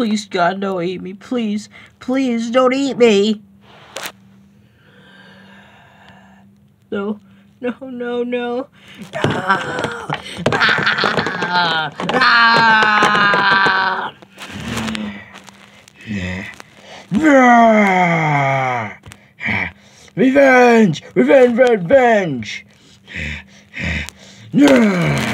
Please, God, don't eat me. Please, please, don't eat me. No, no, no, no. Ah, ah, ah. Revenge! Revenge! Revenge!